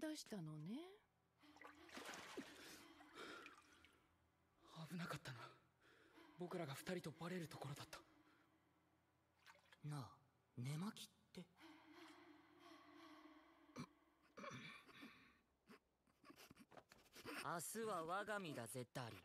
出したのね。危なかったな。僕らが二人とバレるところだった。なあ寝巻きって？明日は我が身だぜダリ